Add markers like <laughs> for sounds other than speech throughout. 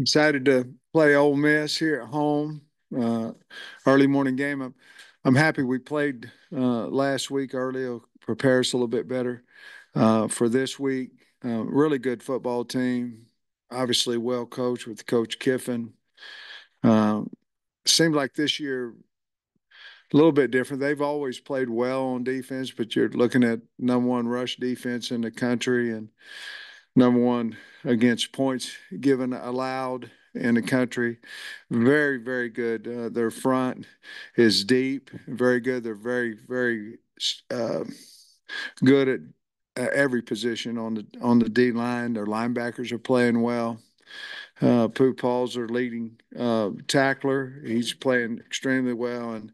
Excited to play Ole Miss here at home. Uh, early morning game. I'm, I'm happy we played uh, last week early. It'll prepare us a little bit better uh, for this week. Uh, really good football team. Obviously well coached with Coach Kiffin. Uh, seemed like this year a little bit different. They've always played well on defense, but you're looking at number one rush defense in the country and number one against points given allowed in the country. Very, very good. Uh, their front is deep, very good. They're very, very uh, good at every position on the on the D line. Their linebackers are playing well. Uh, Pooh Paul's their leading uh, tackler. He's playing extremely well, and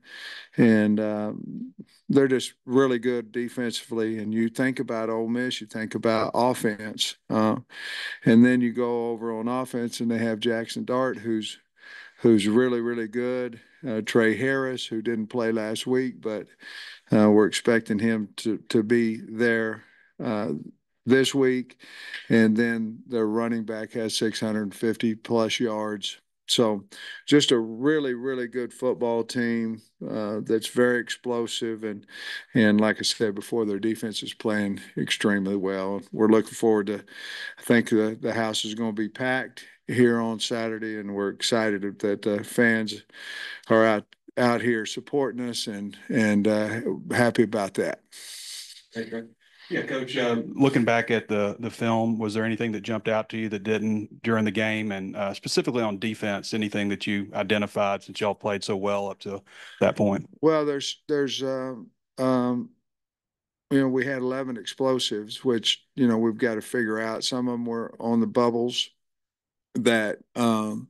and um, they're just really good defensively. And you think about Ole Miss, you think about offense, uh, and then you go over on offense, and they have Jackson Dart, who's who's really really good. Uh, Tre Harris, who didn't play last week, but uh, we're expecting him to to be there uh, this week. And then their running back has 650 plus yards. So just a really, really good football team uh, that's very explosive. And, and like I said before, their defense is playing extremely well. We're looking forward to, I think the, the house is going to be packed here on Saturday, and we're excited that the fans are out out here supporting us and and uh, happy about that. Yeah, Coach, uh, looking back at the the film, was there anything that jumped out to you that didn't during the game? And uh, specifically on defense, anything that you identified since y'all played so well up to that point? Well, there's there's um, um, you know we had 11 explosives, which you know we've got to figure out. Some of them were on the bubbles that um,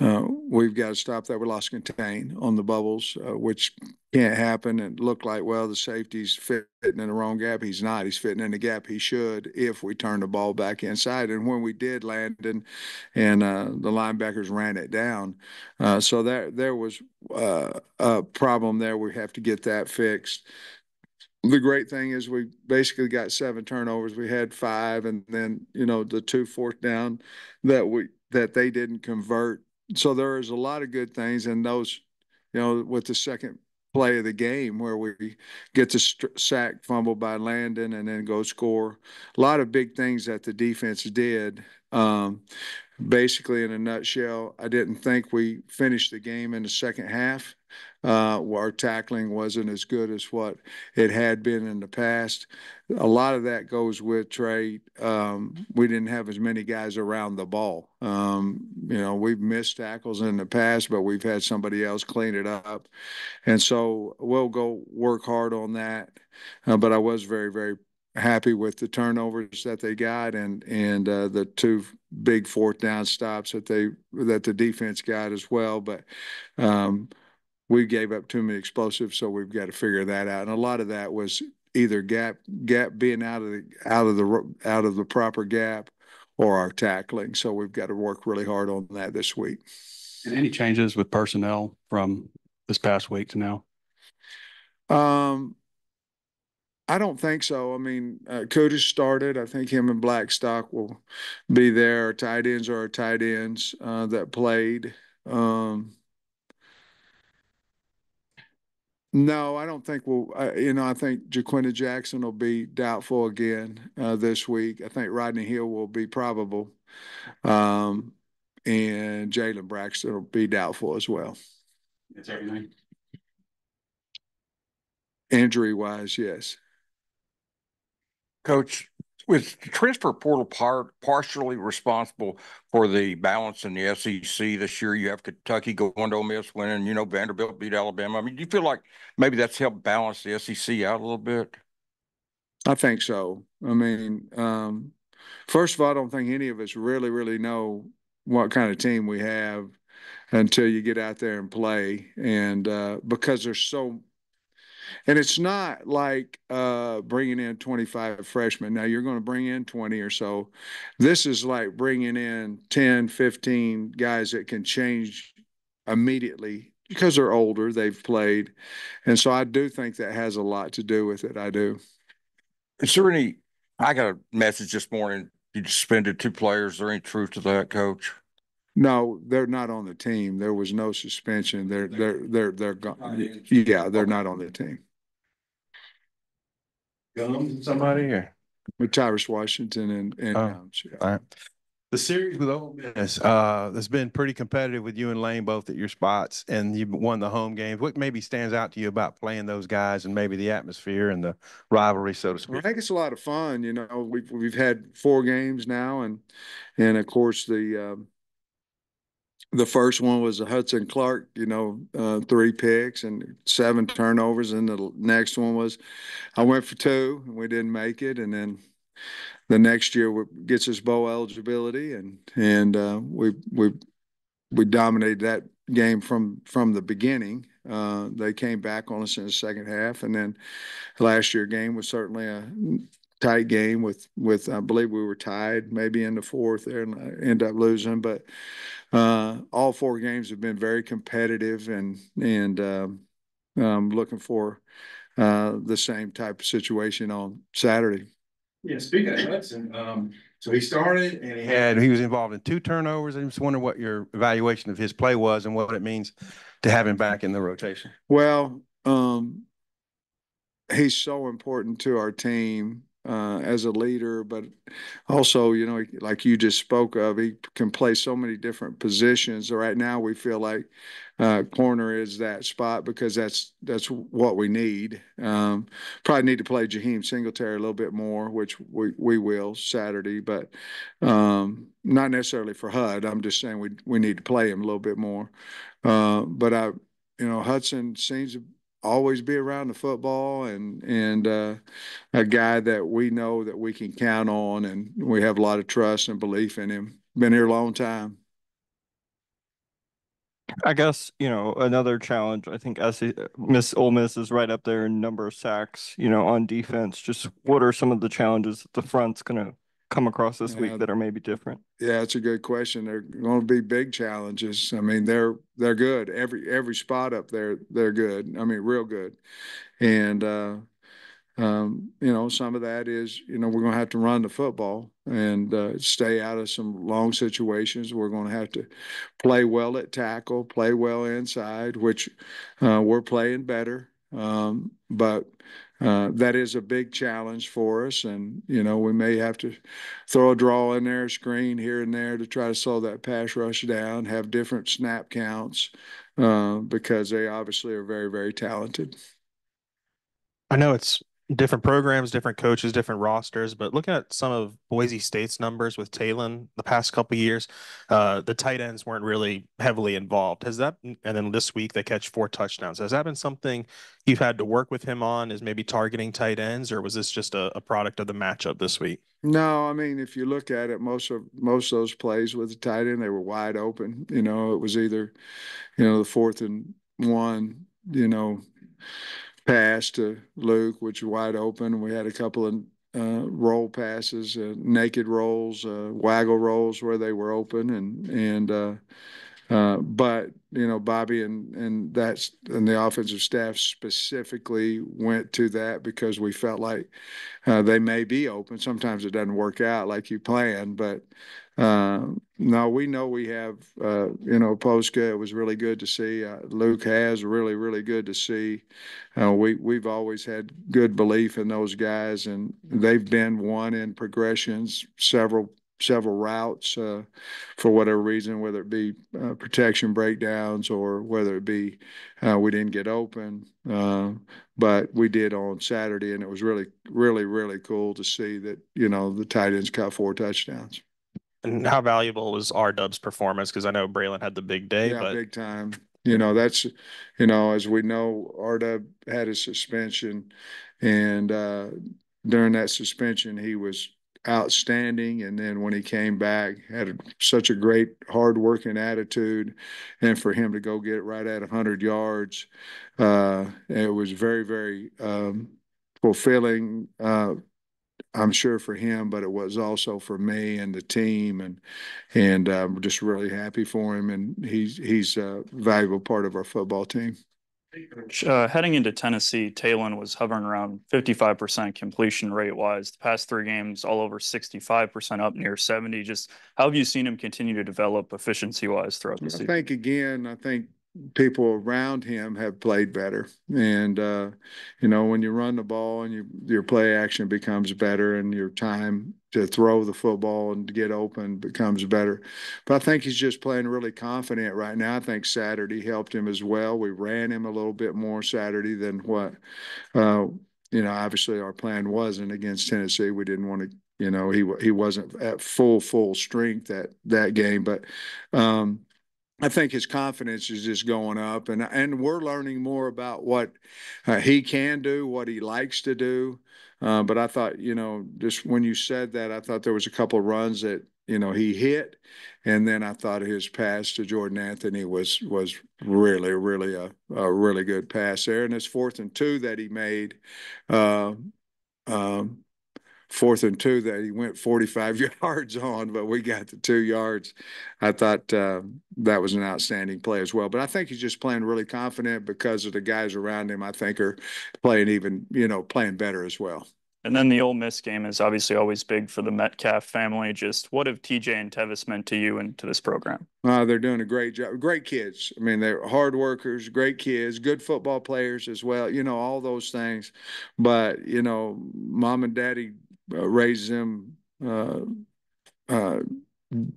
uh, we've got to stop that. We lost contain on the bubbles, uh, which can't happen. It looked like, well, the safety's fitting in the wrong gap. He's not. He's fitting in the gap he should if we turn the ball back inside. And when we did, Landon and uh, the linebackers ran it down. Uh, so there, there was uh, a problem there. We have to get that fixed the great thing is we basically got seven turnovers. We had five, and then you know the two fourth down that we that they didn't convert so there is a lot of good things in those, you know, with the second play of the game where we get the sack fumble by Landon and then go score. A lot of big things that the defense did. Um, basically, in a nutshell, I didn't think we finished the game in the second half. Uh, our tackling wasn't as good as what it had been in the past. A lot of that goes with Tre. Um, we didn't have as many guys around the ball. Um, you know, we've missed tackles in the past, but we've had somebody else clean it up. And so we'll go work hard on that. Uh, but I was very, very happy with the turnovers that they got and and uh, the two big fourth down stops that they that the defense got as well. But um, we gave up too many explosives, so we've got to figure that out. And a lot of that was either gap gap being out of the out of the out of the proper gap or our tackling. So we've got to work really hard on that this week. And any changes with personnel from this past week to now? Um, I don't think so. I mean, uh, Curtis started. I think him and Blackstock will be there. Our tight ends are our tight ends uh, that played. Um, no, I don't think we'll. Uh, you know, I think Ja'Quinden Jackson will be doubtful again uh, this week. I think Rodney Hill will be probable, um, and Jalen Braxton will be doubtful as well. That's everything. Injury wise, yes. Coach, with transfer portal part partially responsible for the balance in the SEC this year, you have Kentucky going to Ole Miss winning, you know, Vanderbilt beat Alabama. I mean, do you feel like maybe that's helped balance the SEC out a little bit? I think so. I mean, um, first of all, I don't think any of us really, really know what kind of team we have until you get out there and play. And uh, because there's so and it's not like uh, bringing in 25 freshmen. Now you're going to bring in 20 or so. This is like bringing in 10, 15 guys that can change immediately because they're older, they've played. And so I do think that has a lot to do with it. I do. Is there any, I got a message this morning. You suspended two players. Is there any truth to that, coach? No, they're not on the team. There was no suspension. They're, they're, they're, they're Tight gone. Yeah, they're not on the team. Gumms, somebody here. With Tyrus Washington and, and, Oh. Helms, yeah. All right. The series with Ole Miss, uh, has been pretty competitive with you and Lane both at your spots and you've won the home games. What maybe stands out to you about playing those guys and maybe the atmosphere and the rivalry, so to Well, I think it's a lot of fun, you know, we've, we've had four games now and, and of course the, um, the first one was a Hudson Clark, you know, uh, three picks and seven turnovers. And the next one was, I went for two and we didn't make it. And then the next year we- gets us bowl eligibility and, and, uh, we, we, we dominated that game from, from the beginning. Uh, they came back on us in the second half and then last year game was certainly a tight game with, with, I believe we were tied maybe in the fourth there and I ended up losing, but, uh, all four games have been very competitive and, and, um, um, looking for, uh, the same type of situation on Saturday. Yeah, speaking of Hudson, um, so he started and he had, he was involved in two turnovers. I just wonder what your evaluation of his play was and what it means to have him back in the rotation. Well, um, he's so important to our team uh, as a leader, but also, you know, like you just spoke of, he can play so many different positions. Right now, we feel like uh, corner is that spot because that's that's what we need. Um, probably need to play Jaheim Singletary a little bit more, which we we will Saturday, but um, not necessarily for HUD. I'm just saying we we need to play him a little bit more. Uh, but I, you know, Hudson seems always be around the football and and uh, a guy that we know that we can count on, and we have a lot of trust and belief in him. Been here a long time. I guess, you know, another challenge, I think SC Miss Ole Miss is right up there in number of sacks, you know, on defense. Just what are some of the challenges that the front's gonna come across this Yeah. week that are maybe different? Yeah, it's a good question. They're going to be big challenges. I mean, they're they're good. Every every spot up there, they're good. I mean, real good. And uh, um, you know, some of that is, you know, we're going to have to run the football and uh, stay out of some long situations. We're going to have to play well at tackle, play well inside, which uh, we're playing better. Um, but uh, that is a big challenge for us, and you know, we may have to throw a draw in there, a screen here and there to try to slow that pass rush down. Have different snap counts uh, because they obviously are very, very talented. I know it's different programs, different coaches, different rosters, but looking at some of Boise State's numbers with Taylen the past couple years, uh, the tight ends weren't really heavily involved. Has that, and then this week they catch four touchdowns. Has that been something you've had to work with him on? Is maybe targeting tight ends, or was this just a, a product of the matchup this week? No, I mean, if you look at it, most of most of those plays with the tight end, they were wide open. You know, it was either, you know, the fourth and one, you know, pass to Luke, which was wide open. We had a couple of uh, roll passes, uh, naked rolls, uh, waggle rolls where they were open, and and uh, uh, but you know Bobby and and that's and the offensive staff specifically went to that because we felt like uh, they may be open. Sometimes it doesn't work out like you plan, but uh, no, we know we have uh, you know Paaske. It was really good to see. Uh, Luke has really really good to see. Uh, we we've always had good belief in those guys, and they've been one in progressions several several routes uh, for whatever reason, whether it be uh, protection breakdowns or whether it be uh, we didn't get open. Uh, but we did on Saturday, and it was really, really, really cool to see that you know the tight ends caught four touchdowns. And how valuable was R Dub's performance? Because I know Braylon had the big day, Yeah, but big time. You know, that's, you know, as we know, Arda had a suspension and uh during that suspension, he was outstanding. And then when he came back, had a, such a great hardworking attitude. And for him to go get right at hundred yards, uh, it was very, very um fulfilling, uh, I'm sure for him, but it was also for me and the team, and and uh, I'm just really happy for him, and he's he's a valuable part of our football team. Uh, heading into Tennessee, Taylen was hovering around fifty-five percent completion rate wise. The past three games, all over sixty-five percent up near seventy. Just how have you seen him continue to develop efficiency wise throughout the I season? think again, I think people around him have played better. And, uh, you know, when you run the ball and you, your play action becomes better and your time to throw the football and to get open becomes better. But I think he's just playing really confident right now. I think Saturday helped him as well. We ran him a little bit more Saturday than what, uh, you know, obviously our plan wasn't against Tennessee. We didn't want to, you know, he, he wasn't at full, full strength that, that game, but, um, I think his confidence is just going up, and and we're learning more about what uh, he can do, what he likes to do. Uh, but I thought, you know, just when you said that, I thought there was a couple runs that you know he hit, and then I thought his pass to Jordan Anthony was was really, really a, a really good pass there, and his fourth and two that he made. Uh, um, fourth and two that he went 45 <laughs> yards on, but we got the two yards. I thought uh, that was an outstanding play as well. But I think he's just playing really confident because of the guys around him. I think are playing even, you know, playing better as well. And then the Ole Miss game is obviously always big for the Metcalf family. Just what have TJ and Tevis meant to you and to this program? Uh, they're doing a great job. Great kids. I mean, they're hard workers, great kids, good football players as well. You know, all those things. But you know, mom and daddy raise them uh, uh,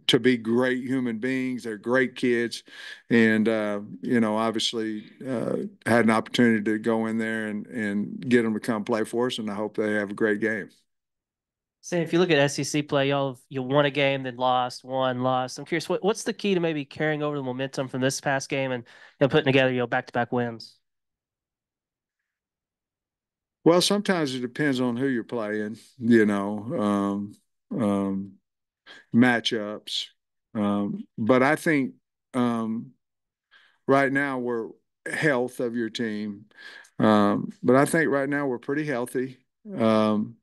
to be great human beings. They're great kids, and uh, you know, obviously, uh, had an opportunity to go in there and and get them to come play for us, and I hope they have a great game. Say, if you look at SEC play, y'all you won a game, then lost, won, lost. I'm curious, what, what's the key to maybe carrying over the momentum from this past game and you know, putting together you know back to back wins? Well, sometimes it depends on who you're playing, you know, um, um, matchups. Um, but I think um, right now we're health of your team. Um, but I think right now we're pretty healthy. Um,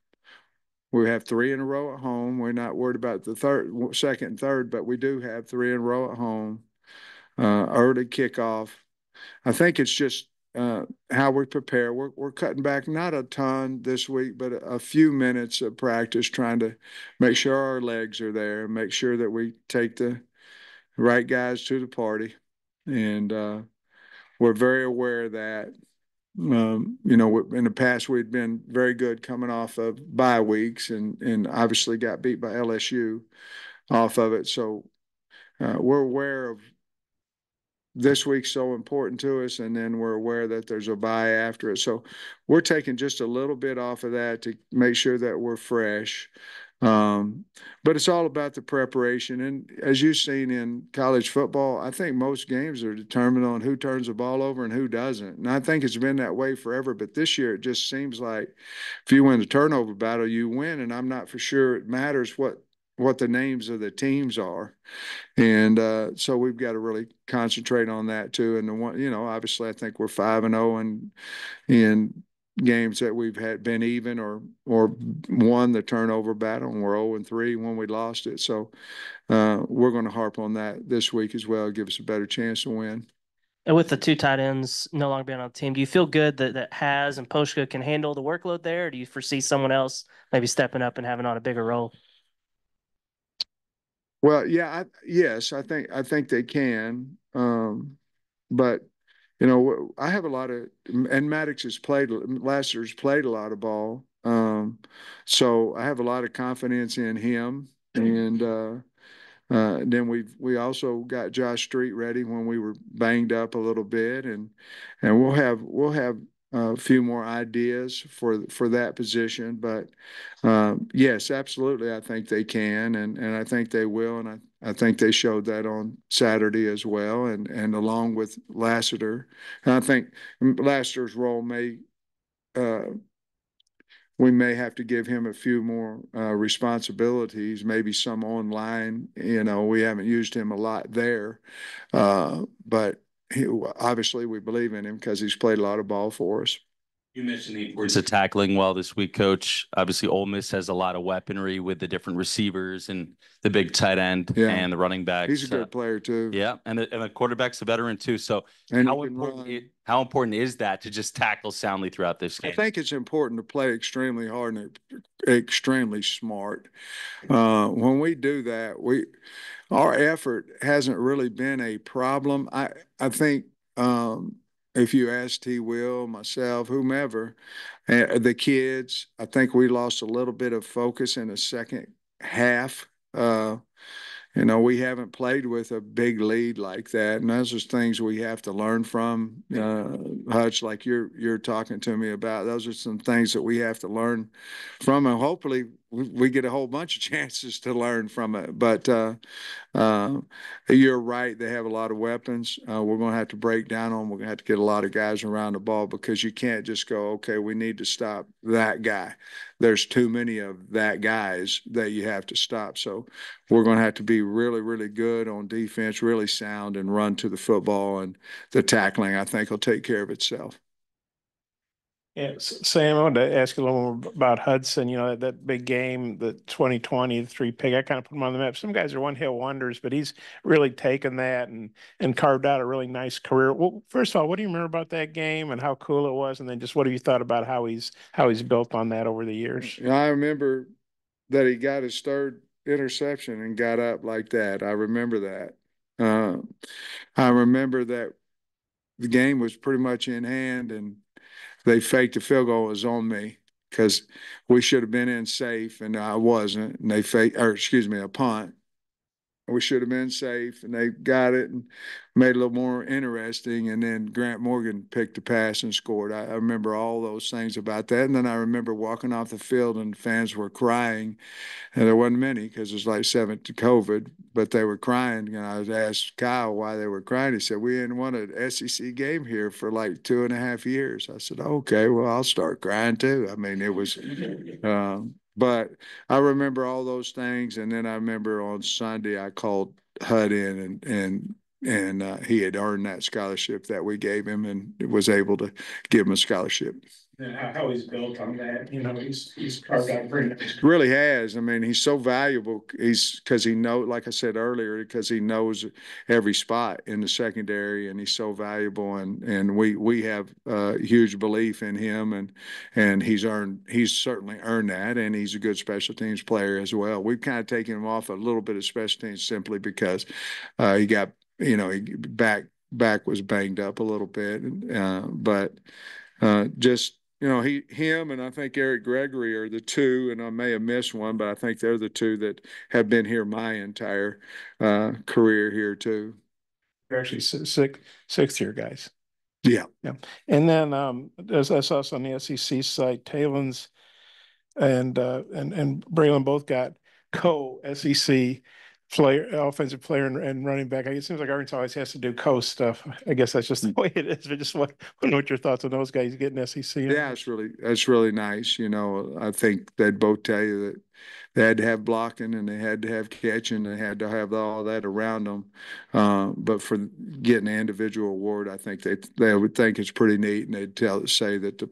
we have three in a row at home. We're not worried about the third, second, and third, but we do have three in a row at home. Uh, early kickoff. I think it's just uh, how we prepare. We're, we're cutting back not a ton this week, but a, a, few minutes of practice, trying to make sure our legs are there, make sure that we take the right guys to the party, and uh, we're very aware of that. Um, you know, in the past we'd been very good coming off of bye weeks, and and obviously got beat by LSU off of it. So uh, we're aware of this week's so important to us, and then we're aware that there's a bye after it. So we're taking just a little bit off of that to make sure that we're fresh. Um, but it's all about the preparation. And as you've seen in college football, I think most games are determined on who turns the ball over and who doesn't. And I think it's been that way forever. But this year, it just seems like if you win the turnover battle, you win. And I'm not for sure it matters what what the names of the teams are. And uh, so we've got to really concentrate on that too. And the one, you know, obviously I think we're five and zero oh and in games that we've had been even or or won the turnover battle and we're 0 and 3 when we lost it. So uh, we're going to harp on that this week as well, give us a better chance to win. And with the two tight ends no longer being on the team, do you feel good that that Hasz and Paaske can handle the workload there? Or do you foresee someone else maybe stepping up and having on a bigger role? Well, yeah, I, yes, I think I think they can, um, but you know, I have a lot of and Maddox has played last year's played a lot of ball, um, so I have a lot of confidence in him, and uh, uh, then we we also got Josh Street ready when we were banged up a little bit, and and we'll have we'll have a few more ideas for for that position. But um, yes, absolutely, I think they can, and and I think they will, and I. I think they showed that on Saturday as well, and and along with Lassiter, and I think Lassiter's role may uh, we may have to give him a few more uh, responsibilities, maybe some online. You know, we haven't used him a lot there, uh, but he, obviously we believe in him because he's played a lot of ball for us. You mentioned the importance of tackling well this week, coach. Obviously, Ole Miss has a lot of weaponry with the different receivers and the big tight end Yeah. and the running backs. He's a Uh, good player too. Yeah, and the, and the quarterback's a veteran too. So And how important, run. how important is that to just tackle soundly throughout this game? I think it's important to play extremely hard and extremely smart. Uh, when we do that, we, our effort hasn't really been a problem. I, I think, um, if you ask T. Will, myself, whomever, uh, the kids, I think we lost a little bit of focus in the second half. Uh, you know, we haven't played with a big lead like that, and those are things we have to learn from. Uh, Hutch, like you're you're talking to me about, those are some things that we have to learn from, and hopefully we, get a whole bunch of <laughs> chances to learn from it. But uh, uh, you're right; they have a lot of weapons. Uh, we're going to have to break down on. We're going to have to get a lot of guys around the ball because you can't just go, okay, we need to stop that guy. There's too many of that guys that you have to stop. So we're going to have to be really, really good on defense, really sound, and run to the football and the tackling. I think will take care of itself. Yeah, Sam, I wanted to ask you a little more about Hudson, you know, that, that big game, the twenty twenty, the three pick, I kind of put him on the map. Some guys are one hit wonders, but he's really taken that and, and carved out a really nice career. Well, first of all, what do you remember about that game and how cool it was? And then just what have you thought about how he's, how he's built on that over the years? I remember that he got his third interception and got up like that. I remember that. Uh, I remember that the game was pretty much in hand and they faked the field goal. Was on me because we should have been in safe and I wasn't. And they faked, or excuse me, a punt. We should have been safe and they got it and made it a little more interesting. And then Grant Morgan picked the pass and scored. I, I remember all those things about that. And then I remember walking off the field and fans were crying. And there wasn't many because it was like seven to COVID, but they were crying. And I was asked Kyle why they were crying. He said, We hadn't won an SEC game here for like two and a half years. I said, Okay, well, I'll start crying too. I mean, it was, um, but I remember all those things. And then I remember on Sunday, I called HUD in and, and, and uh, he had earned that scholarship that we gave him and was able to give him a scholarship. How, how he's built on that, you know, he's, he's carved out pretty nice. Really has. I mean, he's so valuable. He's because he know, like I said earlier, because he knows every spot in the secondary, and he's so valuable. And and we we have uh, huge belief in him, and and he's earned he's certainly earned that, and he's a good special teams player as well. We've kind of taken him off a little bit of special teams simply because uh, he got you know he back back was banged up a little bit, uh, but uh, just you know, he, him, and I think Eric Gregory are the two, and I may have missed one, but I think they're the two that have been here my entire uh, career here too. They're actually si- six, sixth year guys. Yeah. Yeah. And then, um, as I saw on the SEC site, Taylen's and, uh, and, and Braylon both got co-SEC player, offensive player and, and running back. It seems like Arkansas always has to do coast stuff. I guess that's just the <laughs> way it is, but just what, what your thoughts on those guys getting SEC. Yeah, it's really that's really nice. You know, I think they'd both tell you that they had to have blocking and they had to have catching. They had to have all that around them. Uh, but for getting an individual award, I think they they would think it's pretty neat, and they'd tell say that the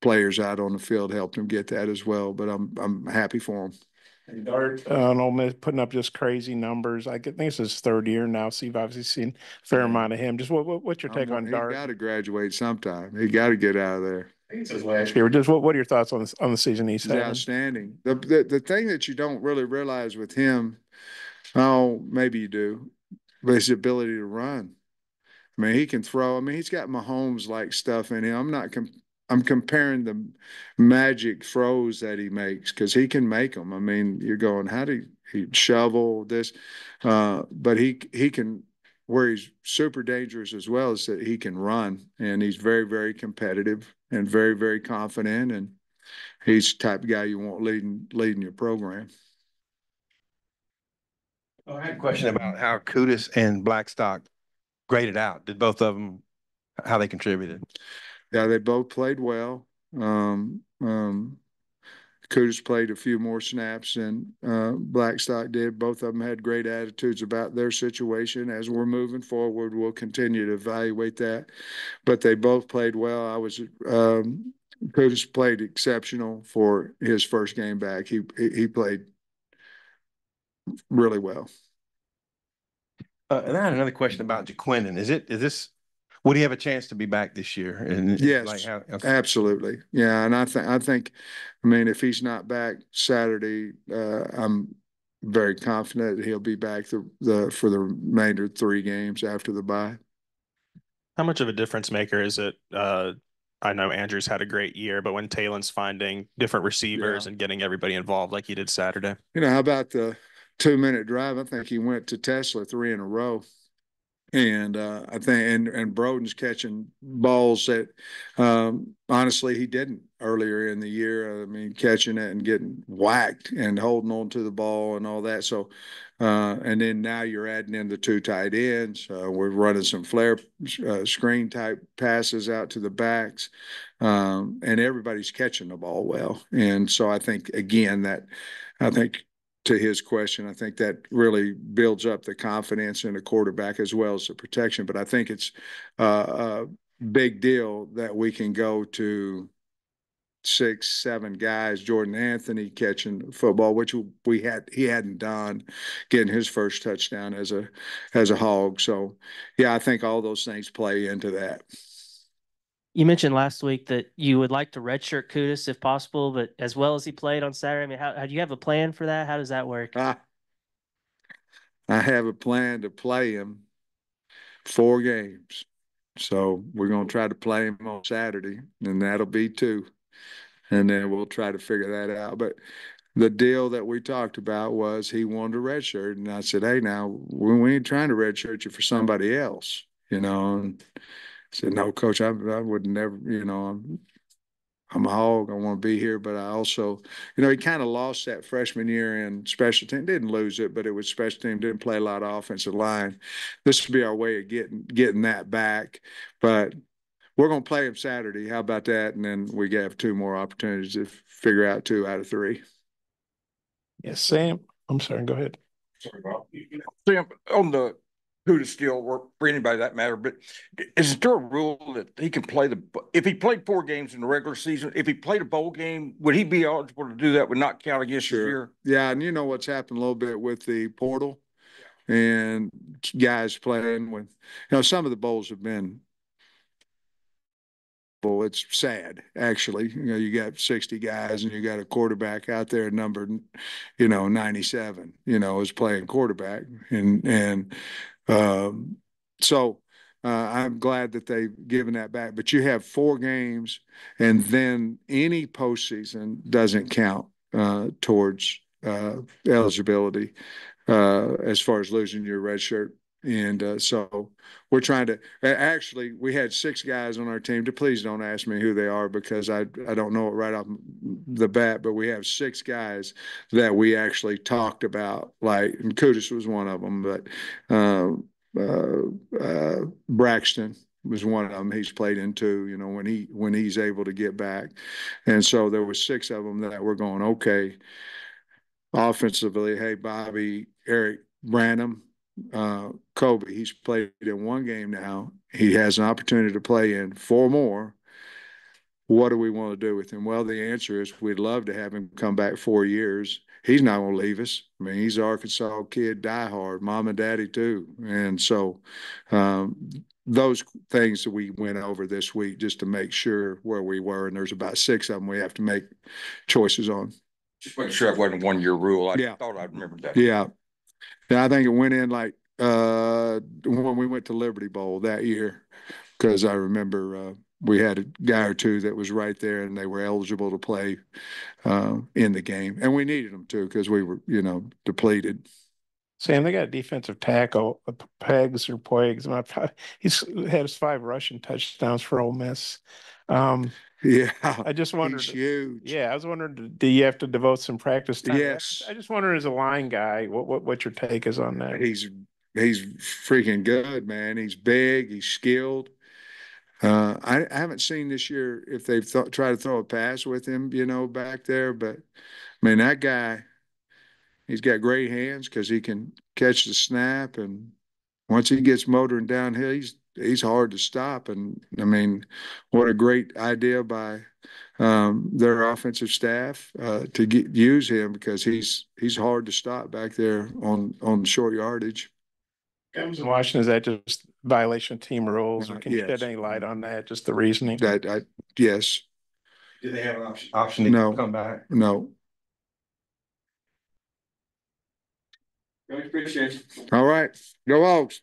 players out on the field helped them get that as well. But I'm I'm happy for them. And Dart, uh, and Ole Miss putting up just crazy numbers. I think it's his third year now. So you've obviously seen a fair amount of him. Just what, what what's your take on He Dart? got to graduate sometime. He got to get out of there. I think it's his last year. Just what, what are your thoughts on this, on the season he's He's having? outstanding. The, the the thing that you don't really realize with him, oh, maybe you do, but his ability to run. I mean, he can throw. I mean, he's got Mahomes like stuff in him. I'm not. Com- I'm comparing the magic throws that he makes because he can make them. I mean, you're going, how do he shovel this? Uh, but he he can. Where he's super dangerous as well is that he can run, and he's very very competitive and very very confident, and he's the type of guy you want leading leading your program. Oh, I had a question about how Kutas and Blackstock graded out. Did both of them, how they contributed? Yeah, they both played well. Um, um, Kutas played a few more snaps than uh, Blackstock did. Both of them had great attitudes about their situation. As we're moving forward, we'll continue to evaluate that. But they both played well. I was um, Curtis played exceptional for his first game back. He, he, played really well. Uh, and I had another question about Jaquindon. Is it, is this, would he have a chance to be back this year? And Yes. like how- okay. Absolutely. Yeah. And I think, I think, I mean, if he's not back Saturday, uh, I'm very confident he'll be back the, the, for the remainder three games after the bye. How much of a difference maker is it? Uh, I know Andrews had a great year, but when Taylen's finding different receivers Yeah. and getting everybody involved like he did Saturday. You know, how about the two minute drive? I think he went to Tesla three in a row. And uh, I think, and, and Broden's catching balls that um, honestly he didn't earlier in the year. I mean, catching it and getting whacked and holding on to the ball and all that. So, uh, and then now you're adding in the two tight ends. Uh, we're running some flare uh, screen type passes out to the backs. Um, and everybody's catching the ball well. And so I think, again, that I think to his question, I think that really builds up the confidence in a quarterback as well as the protection. But I think it's uh, a big deal that we can go to six, seven guys, Jordan Anthony catching football, which we had he hadn't done, getting his first touchdown as a as a hog. So yeah, I think all those things play into that. You mentioned last week that you would like to redshirt Kutas if possible, but as well as he played on Saturday, I mean, how, how do you have a plan for that? How does that work? I, I have a plan to play him four games. So we're going to try to play him on Saturday, and that'll be two. And then we'll try to figure that out. But the deal that we talked about was he wanted a red shirt. And I said, hey, now we, we ain't trying to redshirt you for somebody else, you know. And said, no, coach, I, I would never, you know, I'm, I'm a hog. I want to be here, but I also, you know, he kind of lost that freshman year in special team. Didn't lose it, but it was special team. Didn't play a lot of offensive line. This would be our way of getting getting that back. But we're going to play him Saturday. How about that? And then we have two more opportunities to figure out two out of three. Yes, Sam, I'm sorry, go ahead. Sorry, Bob. Sam, on the who to steal or for anybody that matter, but is there a rule that he can play the, if he played four games in the regular season, if he played a bowl game, would he be eligible to do that, would not count against your Sure. year? Yeah, and you know what's happened a little bit with the portal and guys playing with, you know, some of the bowls have been. Well, it's sad, actually. You know, you got sixty guys and you got a quarterback out there numbered, you know, ninety-seven, you know, is playing quarterback. And, and, um, so, uh, I'm glad that they've given that back, but you have four games and then any postseason doesn't count, uh, towards, uh, eligibility, uh, as far as losing your red shirt. And, uh, so we're trying to, actually, we had six guys on our team. To please don't ask me who they are because I, I don't know it right off the bat, but we have six guys that we actually talked about, like, and Kutas was one of them, but, um, uh, uh, Braxton was one of them. He's played in two, you know, when he, when he's able to get back. And so there was six of them that were going, okay. Offensively, hey, Bobby, Eric Branham, uh, Kobe, he's played in one game now. He has an opportunity to play in four more. What do we want to do with him? Well, the answer is we'd love to have him come back four years. He's not going to leave us. I mean, he's an Arkansas kid, diehard, mom and daddy too. And so, um, those things that we went over this week just to make sure where we were, and there's about six of them we have to make choices on. Just make sure I wasn't one-year rule. I Yeah. thought I remembered that. Yeah. Yeah, I think it went in like, uh, when we went to Liberty Bowl that year. Cause I remember, uh, we had a guy or two that was right there and they were eligible to play, uh, in the game. And we needed them too cause we were, you know, depleted. Sam, they got a defensive tackle, uh, Pegues or. <laughs> I'm He's had his five rushing touchdowns for Ole Miss. Um, Yeah. I just wondered. He's huge. Yeah, I was wondering, do you have to devote some practice time? Yes. I just wonder as a line guy, what, what, what your take is on that? He's, he's freaking good, man. He's big, he's skilled. Uh, I, I haven't seen this year if they've thought, tried to throw a pass with him, you know, back there, but I mean, that guy, he's got great hands because he can catch the snap and once he gets motoring downhill, he's, he's hard to stop. And I mean, what a great idea by um, their offensive staff, uh, to get, use him because he's, he's hard to stop back there on, on short yardage. I was watching, is that just violation of team rules or Uh, can you shed any light on that, just the reasoning? That, I, yes, Do they have an option, option No. to come back? no. Appreciate it. All right, go Hogs.